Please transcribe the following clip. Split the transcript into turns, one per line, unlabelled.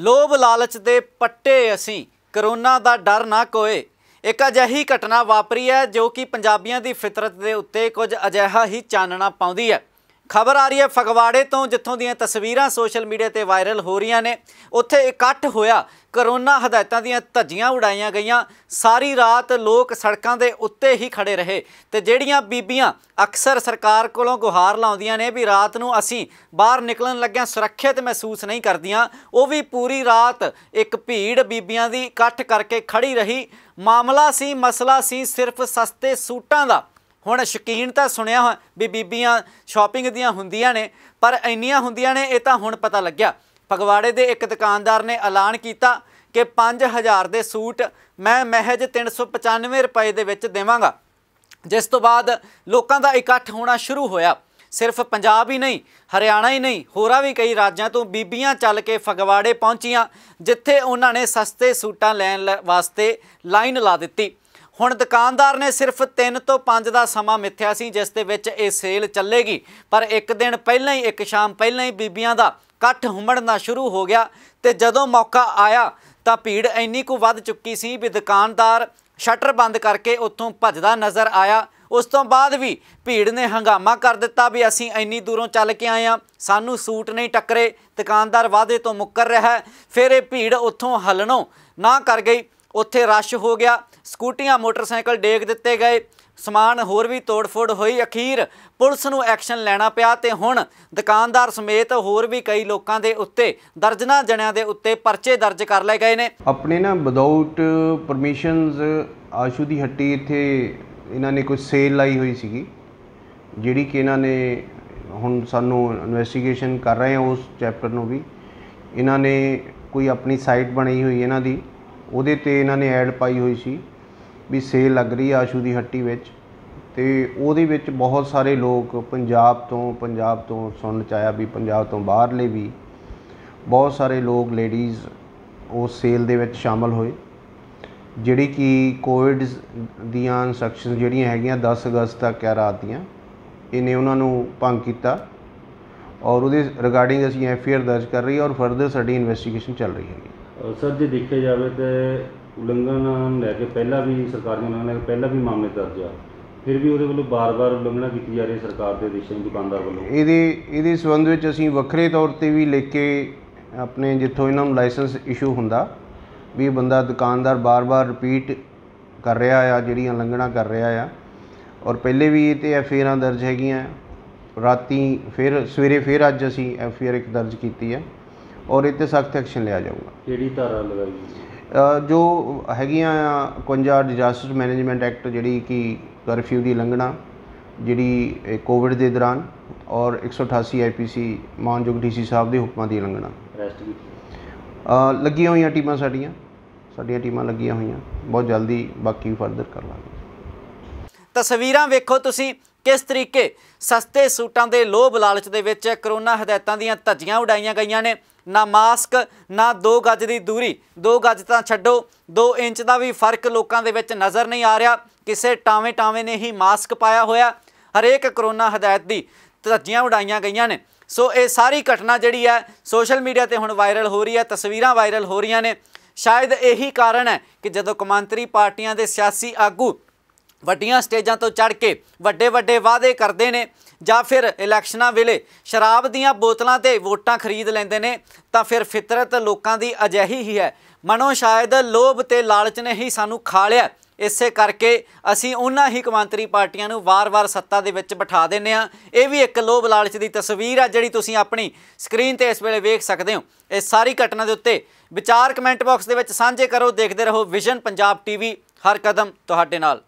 ਲੋਭ ਲਾਲਚ ਦੇ ਪੱਟੇ ਅਸੀਂ, ਕਰੋਨਾ ਦਾ ਡਰ ਨਾ ਕੋਏ। ਇੱਕ ਅਜਿਹੀ ਘਟਨਾ ਵਾਪਰੀ ਹੈ ਜੋ ਕਿ ਪੰਜਾਬੀਆਂ ਦੀ ਫਿਤਰਤ ਦੇ ਉੱਤੇ ਕੁਝ ਅਜਿਹਾ ਹੀ ਚਾਨਣਾ ਪਾਉਂਦੀ ਹੈ। ਖਬਰ ਆ ਰਹੀ ਹੈ ਫਗਵਾੜੇ ਤੋਂ, ਜਿੱਥੋਂ ਦੀਆਂ ਤਸਵੀਰਾਂ ਸੋਸ਼ਲ ਮੀਡੀਆ ਤੇ ਵਾਇਰਲ ਹੋ ਰਹੀਆਂ ਨੇ। ਉੱਥੇ ਇਕੱਠ ਹੋਇਆ ਕਰੋਨਾ ਹਦਾਇਤਾਂ ਦੀਆਂ ਧੱਜੀਆਂ ਉਡਾਈਆਂ ਗਈਆਂ। ਸਾਰੀ ਰਾਤ ਲੋਕ ਸੜਕਾਂ ਦੇ ਉੱਤੇ ਹੀ ਖੜੇ ਰਹੇ ਤੇ ਜਿਹੜੀਆਂ ਬੀਬੀਆਂ ਅਕਸਰ ਸਰਕਾਰ ਕੋਲੋਂ ਗੁਹਾਰ ਲਾਉਂਦੀਆਂ ਨੇ ਵੀ ਰਾਤ ਨੂੰ ਅਸੀਂ ਬਾਹਰ ਨਿਕਲਣ ਲੱਗਿਆਂ ਸੁਰੱਖਿਅਤ ਮਹਿਸੂਸ ਨਹੀਂ ਕਰਦੀਆਂ, ਉਹ ਵੀ ਪੂਰੀ ਰਾਤ ਇੱਕ ਭੀੜ ਬੀਬੀਆਂ ਦੀ ਇਕੱਠ ਕਰਕੇ ਖੜੀ ਰਹੀ। ਮਾਮਲਾ ਸੀ, ਮਸਲਾ ਸੀ ਸਿਰਫ ਸਸਤੇ ਸੂਟਾਂ ਦਾ। ਹੁਣ ਸ਼ੌਕੀਨ ਤਾਂ ਸੁਣਿਆ ਹੋਇਆ ਵੀ ਬੀਬੀਆਂ ਸ਼ਾਪਿੰਗ ਦੀਆਂ ਹੁੰਦੀਆਂ ਨੇ, ਪਰ ਇੰਨੀਆਂ ਹੁੰਦੀਆਂ ਨੇ, ਇਹ ਤਾਂ ਹੁਣ ਪਤਾ ਲੱਗਿਆ। ਫਗਵਾੜੇ ਦੇ ਇੱਕ ਦੁਕਾਨਦਾਰ ਨੇ ਐਲਾਨ ਕੀਤਾ ਕਿ 5000 ਦੇ ਸੂਟ ਮੈਂ ਮਹਿਜ 395 ਰੁਪਏ ਦੇ ਵਿੱਚ ਦੇਵਾਂਗਾ, ਜਿਸ ਤੋਂ ਬਾਅਦ ਲੋਕਾਂ ਦਾ ਇਕੱਠ ਹੋਣਾ ਸ਼ੁਰੂ ਹੋਇਆ। ਸਿਰਫ ਪੰਜਾਬ ਹੀ ਨਹੀਂ, ਹਰਿਆਣਾ ਹੀ ਨਹੀਂ, ਹੋਰਾਂ ਵੀ ਕਈ ਰਾਜਾਂ ਤੋਂ ਬੀਬੀਆਂ ਚੱਲ ਕੇ ਫਗਵਾੜੇ ਪਹੁੰਚੀਆਂ, ਜਿੱਥੇ ਉਹਨਾਂ ਨੇ ਸਸਤੇ ਸੂਟਾਂ ਲੈਣ ਲ- ਵਾਸਤੇ ਲਾਈਨ ਲਾ ਦਿੱਤੀ। ਹੁਣ ਦੁਕਾਨਦਾਰ ਨੇ ਸਿਰਫ 3 ਤੋਂ 5 ਦਾ ਸਮਾਂ ਮਿੱਥਿਆ ਸੀ, ਜਿਸ ਦੇ ਵਿੱਚ ਇਹ ਸੇਲ ਚੱਲੇਗੀ। ਪਰ ਇੱਕ ਦਿਨ ਪਹਿਲਾਂ ਹੀ, ਇੱਕ ਸ਼ਾਮ ਪਹਿਲਾਂ ਹੀ ਬੀਬੀਆਂ ਦਾ ਇਕੱਠ ਹੁਮੜਨਾ ਸ਼ੁਰੂ ਹੋ ਗਿਆ ਤੇ ਜਦੋਂ ਮੌਕਾ ਆਇਆ ਤਾਂ ਭੀੜ ਇੰਨੀ ਕੁ ਵੱਧ ਚੁੱਕੀ ਸੀ ਵੀ ਦੁਕਾਨਦਾਰ ਸ਼ਟਰ ਬੰਦ ਕਰਕੇ ਉੱਥੋਂ ਭੱਜਦਾ ਨਜ਼ਰ ਆਇਆ। ਉਸ ਤੋਂ ਬਾਅਦ ਵੀ ਭੀੜ ਨੇ ਹੰਗਾਮਾ ਕਰ ਦਿੱਤਾ ਵੀ ਅਸੀਂ ਇੰਨੀ ਦੂਰੋਂ ਚੱਲ ਕੇ ਆਏ ਆ ਸਾਨੂੰ ਸੂਟ ਨਹੀਂ ਟੱਕਰੇ, ਦੁਕਾਨਦਾਰ ਵਾਅਦੇ ਤੋਂ ਮੁੱਕਰ ਰਿਹਾ। ਫਿਰ ਇਹ ਭੀੜ ਉੱਥੋਂ ਹਲਣੋਂ ਨਾ ਕਰ ਗਈ। ਉੱਥੇ ਰਸ਼ ਹੋ ਗਿਆ। ਸਕੂਟੀਆਂ, ਮੋਟਰਸਾਈਕਲ ਡੇਗ ਦਿੱਤੇ ਗਏ। ਸਮਾਨ ਹੋਰ ਵੀ ਤੋੜ-ਫੋੜ ਹੋਈ। ਅਖੀਰ ਪੁਲਿਸ ਨੂੰ ਐਕਸ਼ਨ ਲੈਣਾ ਪਿਆ ਤੇ ਹੁਣ ਦੁਕਾਨਦਾਰ ਸਮੇਤ ਹੋਰ ਵੀ ਕਈ ਲੋਕਾਂ ਦੇ ਉੱਤੇ, ਦਰਜਨਾ ਜਣਿਆਂ ਦੇ ਉੱਤੇ ਪਰਚੇ ਦਰਜ ਕਰ ਲਏ ਗਏ ਨੇ।
ਆਪਣੇ ਨਾ ਵਿਦਆਊਟ ਪਰਮਿਸ਼ਨਸ ਆਸ਼ੂ ਦੀ ਹੱਟੀ ਇੱਥੇ ਇਹਨਾਂ ਨੇ ਕੋਈ ਸੇਲ ਲਾਈ ਹੋਈ ਸੀਗੀ, ਜਿਹੜੀ ਕਿ ਇਹਨਾਂ ਨੇ ਹੁਣ ਸਾਨੂੰ ਇਨਵੈਸਟੀਗੇਸ਼ਨ ਕਰ ਰਹੇ ਹਾਂ ਉਸ ਚੈਪਟਰ ਨੂੰ ਵੀ। ਇਹਨਾਂ ਨੇ ਕੋਈ ਆਪਣੀ ਸਾਈਟ ਬਣਾਈ ਹੋਈ ਇਹਨਾਂ ਦੀ। ਉਹਦੇ ਤੇ ਇਹਨਾਂ ਨੇ ਐਡ ਪਾਈ ਹੋਈ ਸੀ ਵੀ ਸੇਲ ਲੱਗ ਰਹੀ ਆਸ਼ੂ ਦੀ ਹੱਟੀ ਵਿੱਚ ਤੇ ਉਹਦੇ ਵਿੱਚ ਬਹੁਤ ਸਾਰੇ ਲੋਕ ਪੰਜਾਬ ਤੋਂ ਪੰਜਾਬ ਤੋਂ ਸੁਣਨ ਚ ਆਇਆ ਵੀ ਪੰਜਾਬ ਤੋਂ ਬਾਹਰਲੇ ਵੀ ਬਹੁਤ ਸਾਰੇ ਲੋਕ ਲੇਡੀਜ਼ ਉਸ ਸੇਲ ਦੇ ਵਿੱਚ ਸ਼ਾਮਲ ਹੋਏ। ਜਿਹੜੀ ਕਿ ਕੋਵਿਡ ਦੀਆਂ ਇਨਸਟਰਕਸ਼ਨ ਜਿਹੜੀਆਂ ਹੈਗੀਆਂ 10 ਅਗਸਤ ਤੱਕ ਆ ਰਾਤ ਦੀਆਂ, ਇਹਨੇ ਉਹਨਾਂ ਨੂੰ ਭੰਗ ਕੀਤਾ ਔਰ ਉਹਦੇ ਰਿਗਾਰਡਿੰਗ ਅਸੀਂ ਐਫ ਆਰ ਦਰਜ ਕਰ ਰਹੀ ਔਰ ਫਰਦਰ ਸਾਡੀ ਇਨਵੈਸਟੀਗੇਸ਼ਨ ਚੱਲ ਰਹੀ ਹੈਗੀ।
ਸਰ, ਜੇ ਦੇਖਿਆ ਜਾਵੇ ਤਾਂ ਉਲੰਘਣਾ ਲੈ ਕੇ ਪਹਿਲਾਂ ਵੀ ਸਰਕਾਰੀ ਉਲੰਘਣ ਲੈ ਕੇ ਪਹਿਲਾਂ ਵੀ ਮਾਮਲੇ ਦਰਜ ਆ। ਫਿਰ ਵੀ ਉਹਦੇ ਵੱਲੋਂ ਬਾਰ-ਬਾਰ ਉਲੰਘਣਾ ਕੀਤੀ ਜਾ ਰਹੀ ਹੈ ਸਰਕਾਰ ਦੇ ਆਦੇਸ਼ਾਂ ਦੀ ਦੁਕਾਨਦਾਰ ਵੱਲੋਂ।
ਇਹਦੇ ਇਹਦੇ ਸੰਬੰਧ ਵਿੱਚ ਅਸੀਂ ਵੱਖਰੇ ਤੌਰ ਤੇ ਵੀ ਲਿਖ ਕੇ ਆਪਣੇ ਜਿੱਥੋਂ ਇਹਨਾਂ ਨੂੰ ਲਾਇਸੈਂਸ ਇਸ਼ੂ ਹੁੰਦਾ, ਵੀ ਬੰਦਾ ਦੁਕਾਨਦਾਰ ਬਾਰ-ਬਾਰ ਰਿਪੀਟ ਕਰ ਰਿਹਾ ਆ, ਜਿਹੜੀਆਂ ਉਲੰਘਣਾ ਕਰ ਰਿਹਾ ਆ। ਔਰ ਪਹਿਲੇ ਵੀ ਇਹ ਤੇ ਐਫ ਆਰਾਂ ਦਰਜ ਹੈਗੀਆਂ। ਰਾਤੀ ਫਿਰ, ਸਵੇਰੇ ਫਿਰ ਅੱਜ ਅਸੀਂ ਐਫ ਆਰ ਇੱਕ ਦਰਜ ਕੀਤੀ ਹੈ। ਔਰ ਇਹ 'ਤੇ ਸਖਤ ਐਕਸ਼ਨ ਲਿਆ ਜਾਊਗਾ।
ਕਿਹੜੀ ਧਾਰਾ ਲਗਾਈ
ਜੋ ਹੈਗੀਆਂ ਆ 51 ਡਿਜ਼ਾਸਟਰ ਮੈਨੇਜਮੈਂਟ ਐਕਟ ਜਿਹੜੀ ਕਿ ਕਰਫਿਊ ਦੀ ਲੰਘਣਾ ਜਿਹੜੀ ਕੋਵਿਡ ਦੇ ਦੌਰਾਨ ਔਰ 188 ਆਈਪੀਸੀ ਮਾਨਯੋਗ ਡੀਸੀ ਸਾਹਿਬ ਦੇ ਹੁਕਮਾਂ ਦੀ ਲੰਘਣਾ।
ਅਰੈਸਟ ਕੀਤੀ।
ਅ, ਲੱਗੀਆਂ ਹੋਈਆਂ ਟੀਮਾਂ ਸਾਡੀਆਂ। ਸਾਡੀਆਂ ਟੀਮਾਂ ਲੱਗੀਆਂ ਹੋਈਆਂ। ਬਹੁਤ ਜਲਦੀ ਬਾਕੀ ਫਰਦਰ ਕਰ ਲਾਂਗੇ।
ਤਸਵੀਰਾਂ ਵੇਖੋ ਤੁਸੀਂ ਕਿਸ ਤਰੀਕੇ ਸਸਤੇ ਸੂਟਾਂ ਦੇ ਲੋਭ ਲਾਲਚ ਦੇ ਵਿੱਚ ਕਰੋਨਾ ਹਦਾਇਤਾਂ ਦੀਆਂ ਧੱਜੀਆਂ ਉਡਾਈਆਂ ਗਈਆਂ ਨੇ। ਨਾ ਮਾਸਕ, ਨਾ 2 ਗਜ ਦੀ ਦੂਰੀ। 2 ਗਜ ਤਾਂ ਛੱਡੋ 2 ਇੰਚ ਦਾ ਵੀ ਫ਼ਰਕ ਲੋਕਾਂ ਦੇ ਵਿੱਚ ਨਜ਼ਰ ਨਹੀਂ ਆ ਰਿਹਾ। ਕਿਸੇ ਟਾਵੇਂ ਟਾਵੇਂ ਨੇ ਹੀ ਮਾਸਕ ਪਾਇਆ ਹੋਇਆ। ਹਰੇਕ ਕਰੋਨਾ ਹਦਾਇਤ ਦੀ ਧੱਜੀਆਂ ਉਡਾਈਆਂ ਗਈਆਂ ਨੇ। ਸੋ ਇਹ ਸਾਰੀ ਘਟਨਾ ਜਿਹੜੀ ਹੈ, ਸੋਸ਼ਲ ਮੀਡੀਆ ਤੇ ਹੁਣ ਵਾਇਰਲ ਹੋ ਰਹੀ ਹੈ, ਤਸਵੀਰਾਂ ਵਾਇਰਲ ਹੋ ਰਹੀਆਂ ਨੇ। ਸ਼ਾਇਦ ਇਹੀ ਕਾਰਨ ਹੈ ਕਿ ਜਦੋਂ ਕੌਮਾਂਤਰੀ ਪਾਰਟੀਆਂ ਦੇ ਸਿਆਸੀ ਆਗੂ ਵੱਡੀਆਂ ਸਟੇਜਾਂ ਤੋਂ ਚੜ ਕੇ ਵੱਡੇ ਵੱਡੇ ਵਾਅਦੇ ਕਰਦੇ ਨੇ ਜਾਂ ਫਿਰ ਇਲੈਕਸ਼ਨਾਂ ਵੇਲੇ ਸ਼ਰਾਬ ਦੀਆਂ ਬੋਤਲਾਂ ਤੇ ਵੋਟਾਂ ਖਰੀਦ ਲੈਂਦੇ ਨੇ, ਤਾਂ ਫਿਰ ਫਿਤਰਤ ਲੋਕਾਂ ਦੀ ਅਜਿਹੀ ਹੀ ਹੈ। ਮਨੋ ਸ਼ਾਇਦ ਲੋਭ ਤੇ ਲਾਲਚ ਨੇ ਹੀ ਸਾਨੂੰ ਖਾ ਲਿਆ। ਇਸੇ ਕਰਕੇ ਅਸੀਂ ਉਹਨਾਂ ਹੀ ਕੌਮਾਂਤਰੀ ਪਾਰਟੀਆਂ ਨੂੰ ਵਾਰ-ਵਾਰ ਸੱਤਾ ਦੇ ਵਿੱਚ ਬਿਠਾ ਦਿੰਨੇ ਆ ਇਹ ਵੀ ਇੱਕ ਲੋਭ ਲਾਲਚ ਦੀ ਤਸਵੀਰ ਆ ਜਿਹੜੀ ਤੁਸੀਂ ਆਪਣੀ ਸਕਰੀਨ ਤੇ ਇਸ ਵੇਲੇ ਵੇਖ ਸਕਦੇ ਹੋ। ਇਸ ਸਾਰੀ ਘਟਨਾ ਦੇ ਉੱਤੇ ਵਿਚਾਰ ਕਮੈਂਟ ਬਾਕਸ ਦੇ ਵਿੱਚ ਸਾਂਝੇ ਕਰੋ। ਦੇਖਦੇ ਰਹੋ ਵਿਜ਼ਨ ਪੰਜਾਬ ਟੀਵੀ। ਹਰ ਕਦਮ ਤੁਹਾਡੇ ਨਾਲ।